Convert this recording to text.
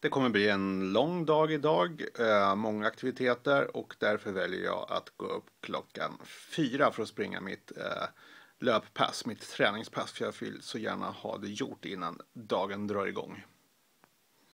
Det kommer bli en lång dag idag, eh, många aktiviteter och därför väljer jag att gå upp klockan fyra för att springa mitt eh, löppass, mitt träningspass. För jag vill så gärna ha det gjort innan dagen drar igång.